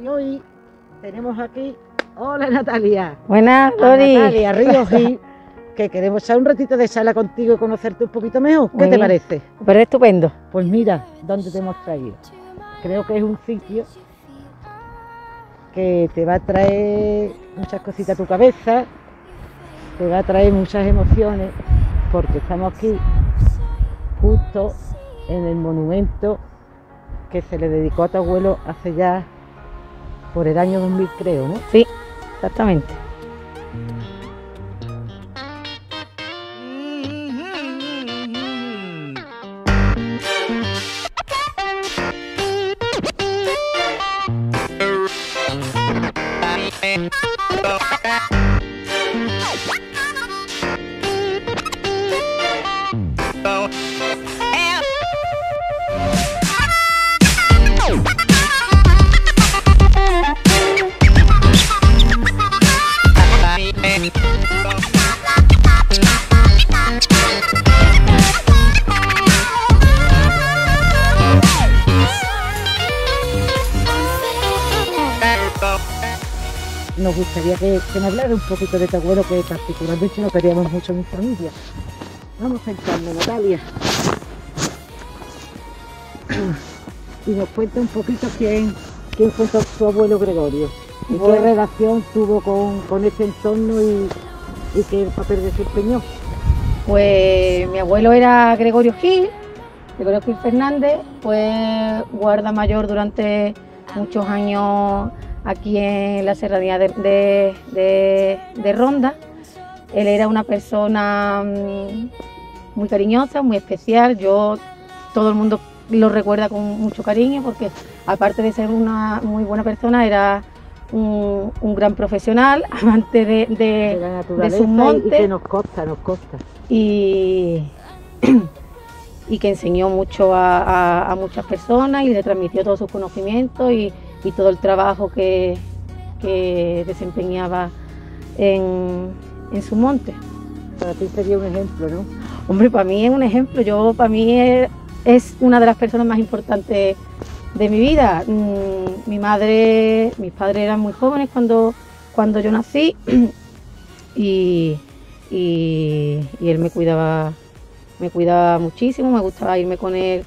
Y hoy tenemos aquí. Hola Natalia. Buenas, Lori. Natalia Ríos Gil, que queremos echar un ratito de sala contigo y conocerte un poquito mejor. ¿Qué Muy te bien. parece? Pero es estupendo. Pues mira, ¿dónde te hemos traído? Creo que es un sitio que te va a traer muchas cositas a tu cabeza, te va a traer muchas emociones, porque estamos aquí justo en el monumento que se le dedicó a tu abuelo hace ya por el año 2000 creo, ¿no? Sí, exactamente. Nos gustaría que, que me hablara un poquito de tu abuelo, que particularmente lo queríamos mucho en mi familia. Vamos a sentarnos, Natalia. Y nos cuenta un poquito quién, quién fue tu, tu abuelo Gregorio. Y qué relación tuvo con, con ese entorno y, y qué papel desempeñó. Pues mi abuelo era Gregorio Gil, Gregorio Gil Fernández, fue guarda mayor durante muchos años aquí en la serranía de, de- de- de Ronda. Él era una persona mm, muy cariñosa, muy especial. Yo, todo el mundo lo recuerda con mucho cariño porque aparte de ser una muy buena persona, era un, un gran profesional, amante de- de, De la naturaleza sus y- que nos consta, nos consta. y, y que enseñó mucho a, a- a muchas personas y le transmitió todos sus conocimientos y, y todo el trabajo que, que desempeñaba en, en su monte. Para ti sería un ejemplo, ¿no? Hombre, para mí es un ejemplo, yo para mí es, es una de las personas más importantes de mi vida. Mm, Mi madre, mis padres eran muy jóvenes cuando, cuando yo nací y, y- y él me cuidaba, me cuidaba muchísimo, me gustaba irme con él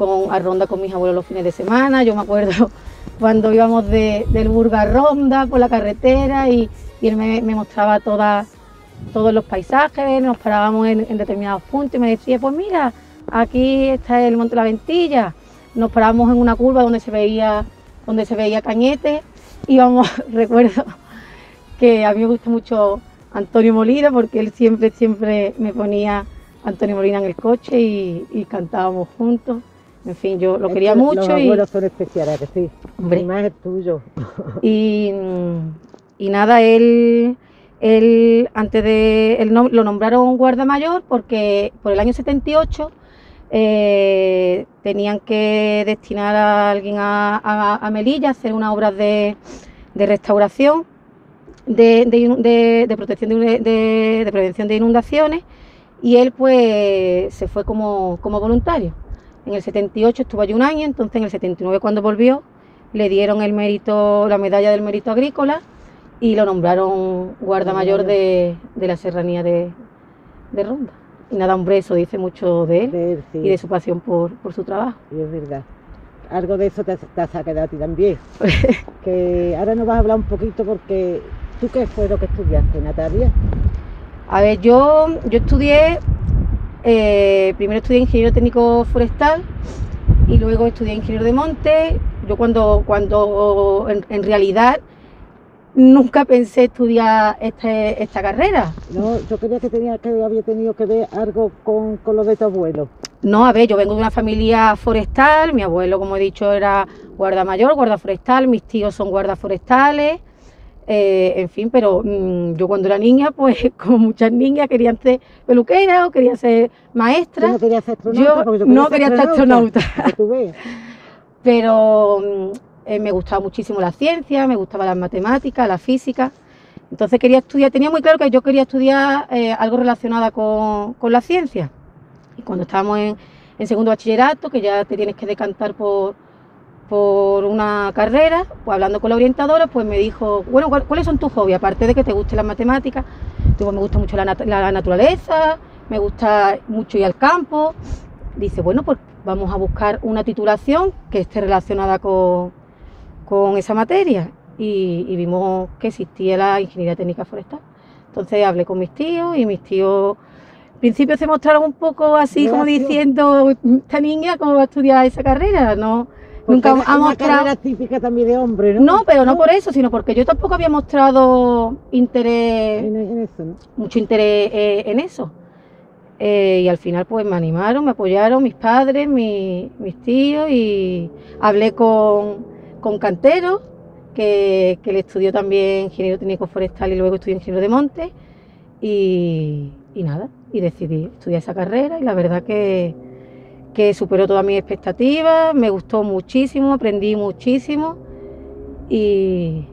con, a Ronda con mis abuelos los fines de semana. Yo me acuerdo cuando íbamos de, del Burga a Ronda por la carretera y, él me, mostraba todos los paisajes, nos parábamos en, determinados puntos y me decía, pues mira, aquí está el Monte La Ventilla, nos parábamos en una curva donde se veía, donde se veía Cañete, íbamos, recuerdo que a mí me gusta mucho Antonio Molina porque él siempre, siempre me ponía Antonio Molina en el coche y cantábamos juntos. En fin, yo lo Es quería que mucho Los y, abuelos son especiales, ¿a que sí. Hombre. Y más el tuyo. y, y nada, él, él antes de él nom- lo nombraron guarda mayor porque por el año 78 eh, tenían que destinar a alguien a, a- a Melilla a hacer unas obras de, de restauración, de, de de- protección de, de- de prevención de inundaciones y él pues se fue como, como voluntario. En el 78 estuvo allí un año, entonces en el 79 cuando volvió le dieron el mérito, la medalla del mérito agrícola y lo nombraron guarda mayor de, de la serranía de, de Ronda. Y nada, hombre, eso dice mucho de él De él, sí. y de su pasión por, por su trabajo. Y es verdad. Algo de eso te, te has quedado a ti también. que ahora nos vas a hablar un poquito porque tú qué fue lo que estudiaste, Natalia. A ver, yo, yo estudié, eh, primero estudié ingeniero técnico forestal y luego estudié ingeniero de monte. Yo cuando, cuando en, en realidad nunca pensé estudiar este- esta carrera. No, yo creía que tenía que había tenido que ver algo con, con lo de tu abuelo. No, a ver, yo vengo de una familia forestal, mi abuelo, como he dicho, era guarda mayor, guarda forestal, mis tíos son guardas forestales, eh, en fin, pero mm, yo cuando era niña, pues como muchas niñas querían ser peluquera o querían ser Yo maestra, no quería ser astronauta. Yo yo no quería ser astronauta. pero mm, eh, me gustaba muchísimo la ciencia, me gustaba las matemáticas, la física. Entonces quería estudiar, tenía muy claro que yo quería estudiar eh, algo relacionado con, con la ciencia. Y cuando estábamos en, en segundo bachillerato, que ya te tienes que decantar por, por una carrera, pues hablando con la orientadora, pues me dijo, bueno, ¿cuáles son tus hobbies? Aparte de que te guste las matemáticas, digo, me gusta mucho la, la naturaleza, me gusta mucho ir al campo. Dice, bueno, pues vamos a buscar una titulación que esté relacionada con, con esa materia. Y, vimos que existía la ingeniería técnica forestal. Entonces hablé con mis tíos y mis tíos al principio se mostraron un poco así como diciendo, esta niña cómo va a estudiar esa carrera, no nunca ha mostrado carrera típica también de hombre, ¿no? No, pero no por eso, sino porque yo tampoco había mostrado interés en, eso, ¿no? mucho interés eh, en eso. Eh, y al final pues me animaron, me apoyaron mis padres, mis tíos y hablé con, con Cantero, que, que le estudió también ingeniero técnico forestal y luego estudió ingeniero de monte y, nada, y decidí estudiar esa carrera y la verdad que, que superó todas mis expectativas, me gustó muchísimo, aprendí muchísimo y,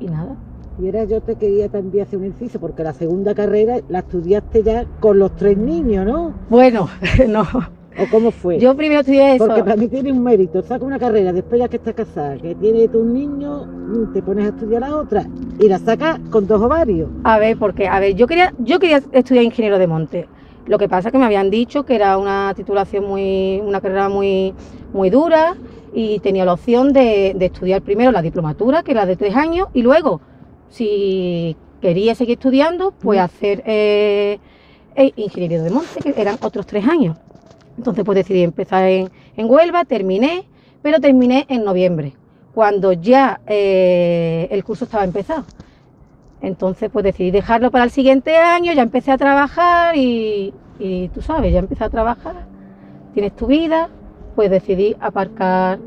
y nada, y ahora yo te quería también hacer un inciso, porque la segunda carrera la estudiaste ya con los tres niños, ¿no? Bueno, no. ¿O cómo fue? Yo primero estudié eso. Porque para mí tiene un mérito. Saca una carrera después ya que estás casada, que tiene tus niños, te pones a estudiar la otra y la sacas con dos ovarios. A ver, porque, a ver, yo quería, yo quería estudiar ingeniero de monte. Lo que pasa es que me habían dicho que era una titulación muy, una carrera muy, muy dura y tenía la opción de, de estudiar primero la diplomatura, que era de tres años, y luego si quería seguir estudiando, pues hacer eh, eh, ingeniería de monte, que eran otros tres años. Entonces pues decidí empezar en, Huelva, terminé, pero terminé en noviembre, cuando ya eh, el curso estaba empezado. Entonces pues decidí dejarlo para el siguiente año, ya empecé a trabajar y, tú sabes, ya empecé a trabajar, tienes tu vida, pues decidí aparcar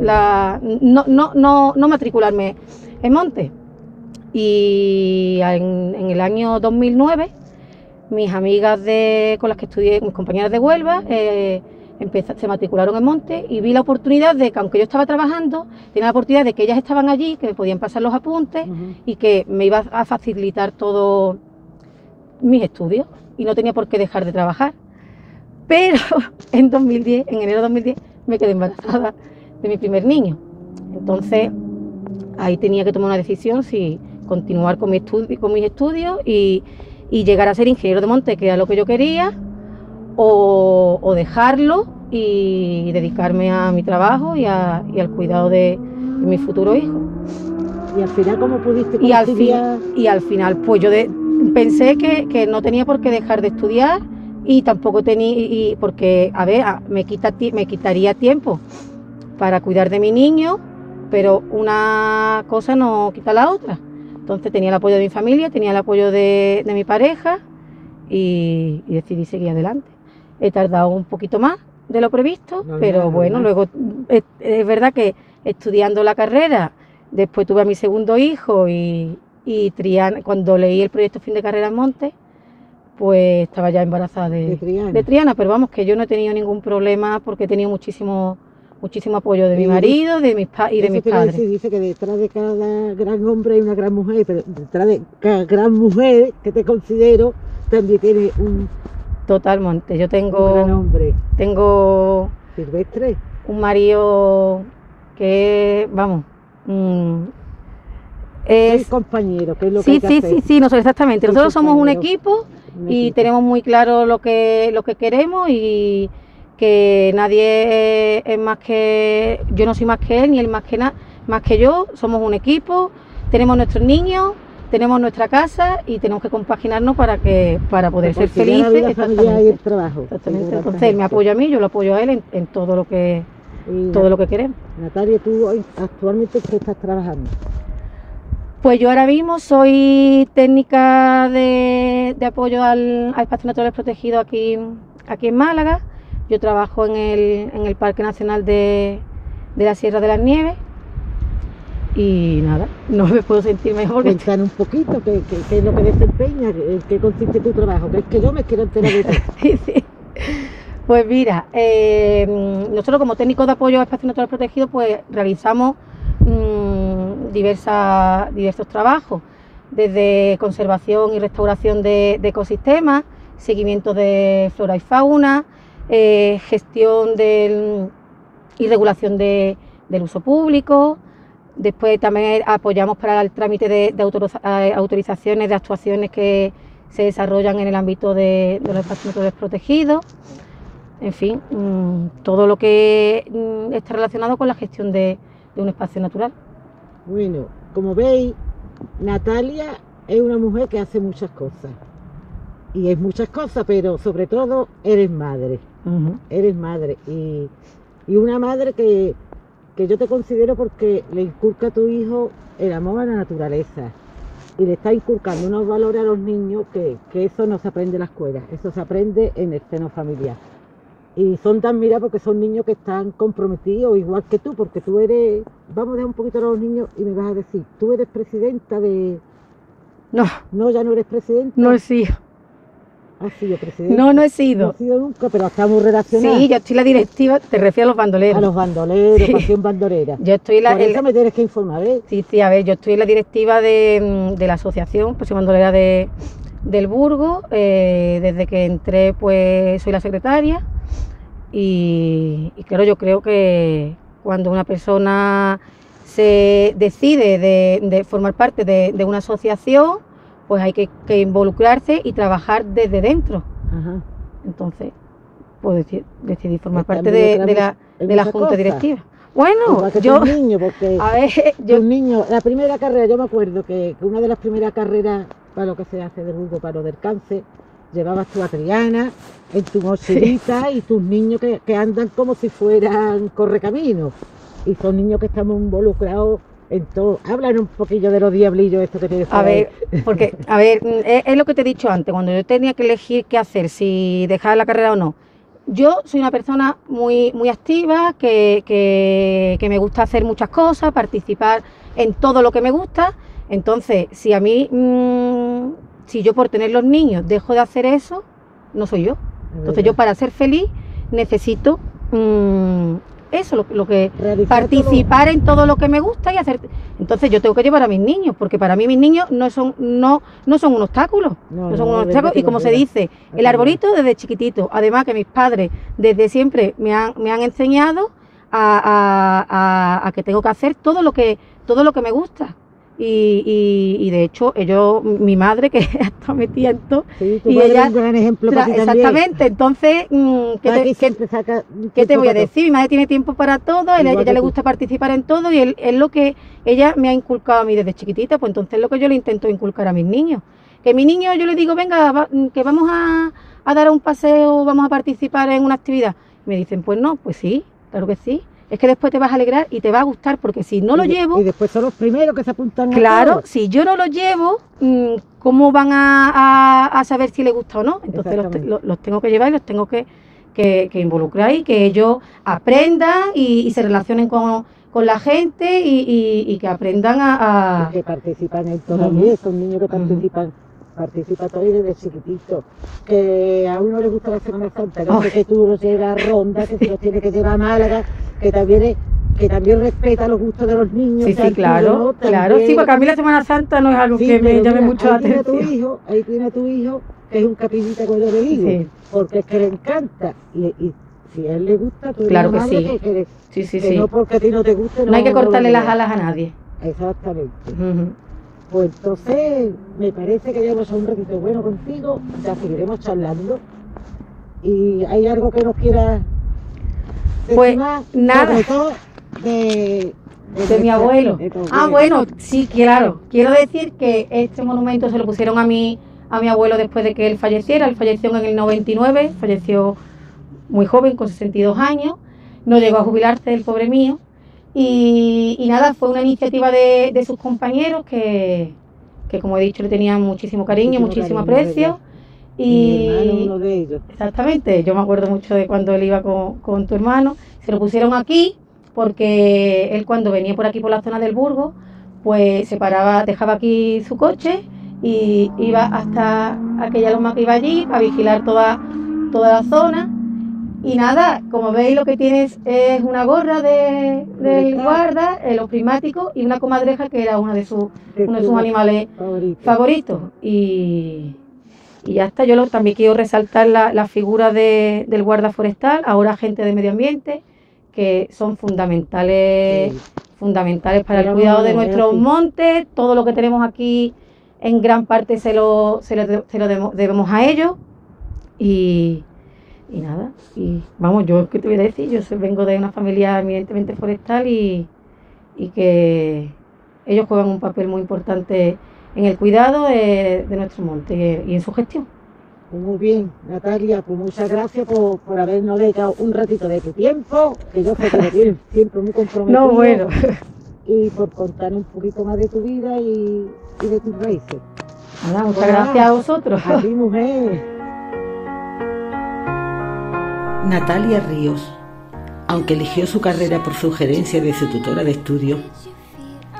la, no, no, no, no matricularme en monte. Y en, el año 2009, mis amigas de, con las que estudié, mis compañeras de Huelva, eh, se matricularon en Monte y vi la oportunidad de que, aunque yo estaba trabajando, tenía la oportunidad de que ellas estaban allí, que me podían pasar los apuntes y que me iba a facilitar todo mis estudios y no tenía por qué dejar de trabajar. Pero en 2010, en enero de 2010, me quedé embarazada de mi primer niño. Entonces, ahí tenía que tomar una decisión si continuar con, mi con mis estudios y, llegar a ser ingeniero de monte, que era lo que yo quería, o, dejarlo y dedicarme a mi trabajo y, al cuidado de, mi futuro hijo. ¿Y al final cómo pudiste y al, y al final, pues yo pensé que, no tenía por qué dejar de estudiar y tampoco tenía, y, porque, a ver, me, quita, me quitaría tiempo para cuidar de mi niño, pero una cosa no quita la otra. Entonces tenía el apoyo de mi familia, tenía el apoyo de, mi pareja y, decidí seguir adelante. He tardado un poquito más de lo previsto, pero bueno, luego es, verdad que estudiando la carrera, después tuve a mi segundo hijo y, Triana, cuando leí el proyecto Fin de Carrera en Monte, pues estaba ya embarazada de, de, Triana. pero vamos, que yo no he tenido ningún problema porque he tenido muchísimo muchísimo apoyo de mi marido de mis y de mis padres. dice que detrás de cada gran hombre hay una gran mujer, pero detrás de cada gran mujer que te considero también tiene un totalmente. Yo tengo un gran hombre. Tengo Silvestre. Un marido que vamos, es compañero, que es lo sí, que sí, sí, sí, nosotros exactamente. Nosotros somos un equipo, y tenemos muy claro lo que lo que queremos y que nadie es más que yo no soy más que él ni él más que nada más que yo somos un equipo tenemos nuestros niños tenemos nuestra casa y tenemos que compaginarnos para que para poder ser felices exactamente. el trabajo. Entonces él me apoya a mí yo lo apoyo a él en, todo lo que todo lo que queremos. Natalia tú actualmente qué estás trabajando pues yo ahora mismo soy técnica de, apoyo al, al espacio natural protegido aquí aquí en Málaga. Yo trabajo en el, en el Parque Nacional de, la Sierra de las Nieves y nada, no me puedo sentir mejor. Cuéntanos un poquito qué, es lo que desempeña, en qué consiste tu trabajo, que es que yo me quiero enterar de sí, sí. Pues mira, eh, nosotros como técnicos de apoyo a espacios naturales protegidos, pues realizamos mm, diversas, diversos trabajos, desde conservación y restauración de ecosistemas, seguimiento de flora y fauna, eh, gestión del, y regulación de, del uso público. Después también apoyamos para el trámite de, eh, autorizaciones de actuaciones que se desarrollan en el ámbito de, los espacios naturales protegidos. En fin, mm, todo lo que mm, está relacionado con la gestión de, de un espacio natural. Bueno, como veis, Natalia es una mujer que hace muchas cosas. Y es muchas cosas, pero sobre todo eres madre. Eres madre. Y, una madre que, yo te considero porque le inculca a tu hijo el amor a la naturaleza. Y le está inculcando unos valores a los niños que, eso no se aprende en la escuela, eso se aprende en el seno familiar. Y son tan mira porque son niños que están comprometidos, igual que tú, porque tú eres, vamos a dejar un poquito a los niños y me vas a decir, tú eres presidenta de, no. No, ya no eres presidente. No sido. ¿Has sido presidente? No, no he sido. No he sido nunca, pero estamos relacionados. Sí, yo estoy la directiva, te refiero a los bandoleros. A los bandoleros, pasión bandolera. Yo estoy la. Por eso me tienes que informar, ¿eh? Sí, sí, a ver, yo estoy la directiva de, mm, la asociación Pasión Bandolera de, del Burgo. Eh, desde que entré, pues soy la secretaria. Y, y claro, yo creo que cuando una persona se decide de, formar parte de, una asociación, pues hay que, involucrarse y trabajar desde dentro. Entonces, pues decidí formar parte de, la, junta directiva. Bueno, yo. Niño, porque a ver, yo. Niño, la primera carrera, yo me acuerdo que, una de las primeras carreras para lo que se hace del grupo, para lo del cáncer, llevabas tu Adriana en tu mochilita y tus niños que, que, andan como si fueran correcaminos y son niños que estamos involucrados en todo. Hablan un poquillo de los diablillos esto que tienes A ver, porque, a ver, es, lo que te he dicho antes, cuando yo tenía que elegir qué hacer, si dejar la carrera o no. Yo soy una persona muy, muy activa, que, que, me gusta hacer muchas cosas, participar en todo lo que me gusta. Entonces, si a mí, mm, si yo por tener los niños dejo de hacer eso, no soy yo. Entonces yo para ser feliz necesito mm, eso, lo, que participar en todo lo que me gusta y hacer. Entonces yo tengo que llevar a mis niños, porque para mí mis niños no son no no son un obstáculo, no, son un obstáculo y como se dice, el arbolito desde chiquitito. Además que mis padres desde siempre me han, me han enseñado a, a, a que tengo que hacer todo lo que todo lo que me gusta. Y, y, de hecho, ellos, mi madre, que está metida en todo. Sí, y ella, es un gran ejemplo para Exactamente, entonces, mm, ¿qué, te, voy a decir? Mi madre tiene tiempo para todo, a ella, le gusta participar en todo y es lo que ella me ha inculcado a mí desde chiquitita, pues entonces es lo que yo le intento inculcar a mis niños. Que mi niño yo le digo, venga, que vamos a, a dar un paseo, vamos a participar en una actividad. Y me dicen, pues no, pues sí, claro que sí es que después te vas a alegrar y te va a gustar, porque si no lo llevo... Y después son los primeros que se apuntan. Claro, si yo no lo llevo, mm, ¿cómo van a, saber si les gusta o no? Entonces los, tengo que llevar y los tengo que, involucrar y que ellos aprendan y, se relacionen con, la gente y, que aprendan a... que participan en todo, uh son niños que participan participatorio desde chiquitito, que a uno le gusta la Semana Santa, que, que tú lo llevas a Ronda, que se lo tiene que llevar a Málaga, que también que también respeta los gustos de los niños. Sí, sí, claro, claro. Sí, porque a mí la Semana Santa no es algo que me llame mucho la atención. Tu hijo, ahí tiene tu hijo, que es un capillita con lo de sí. porque es que le encanta. Y, si a él le gusta, tú claro que sí. Que, sí, sí, sí. no porque a ti no te guste. No, hay que cortarle las alas a nadie. Exactamente. Pues entonces me parece que llevamos un ratito bueno contigo, ya seguiremos charlando. Y hay algo que nos quieras pues nada. de, de, mi abuelo. ah, bueno, sí, claro. Quiero decir que este monumento se lo pusieron a mi, a mi abuelo después de que él falleciera. Él falleció en el 99, falleció muy joven, con 62 años. No llegó a jubilarse, el pobre mío. Y, nada, fue una iniciativa de, sus compañeros que, como he dicho, le tenían muchísimo cariño, muchísimo, aprecio. Y uno de ellos. Exactamente, yo me acuerdo mucho de cuando él iba con, tu hermano. Se lo pusieron aquí porque él cuando venía por aquí por la zona del Burgo, pues se paraba, dejaba aquí su coche y iba hasta aquella loma que iba allí para vigilar toda, toda la zona y nada, como veis lo que tienes es una gorra de, del guarda, el oprimático y una comadreja que era una de sus, uno de sus animales favoritos. Y, y, ya está, yo también quiero resaltar la, figura del guarda forestal, ahora agente de medio ambiente, que son fundamentales, fundamentales para el cuidado de nuestros montes. Todo lo que tenemos aquí en gran parte se lo, se lo, debemos a ellos. Y, y, nada, y vamos, yo qué te voy a decir, yo vengo de una familia evidentemente forestal y, y que ellos juegan un papel muy importante en el cuidado de, de nuestro monte y en su gestión. Muy bien, Natalia, pues muchas gracias por, por habernos dedicado un ratito de tu tiempo, que yo sé que lo tienes siempre muy comprometido. No, bueno. Y por contar un poquito más de tu vida y, de tus raíces. Nada, muchas gracias a vosotros. A ti, mujer. Natalia Ríos, aunque eligió su carrera por sugerencia de su tutora de estudio,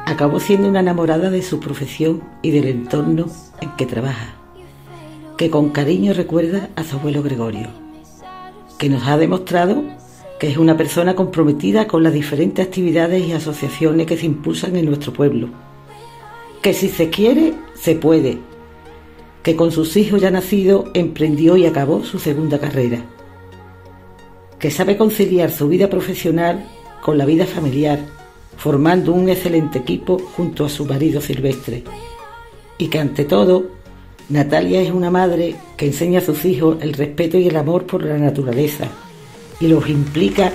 acabó siendo una enamorada de su profesión y del entorno en que trabaja que con cariño recuerda a su abuelo Gregorio, que nos ha demostrado que es una persona comprometida con las diferentes actividades y asociaciones que se impulsan en nuestro pueblo, que si se quiere, se puede, que con sus hijos ya nacidos emprendió y acabó su segunda carrera, que sabe conciliar su vida profesional con la vida familiar, formando un excelente equipo junto a su marido silvestre, y que ante todo Natalia es una madre que enseña a sus hijos el respeto y el amor por la naturaleza y los implica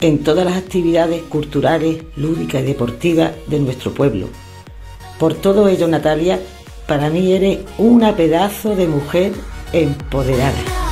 en todas las actividades culturales, lúdicas y deportivas de nuestro pueblo. Por todo ello, Natalia, para mí eres una pedazo de mujer empoderada.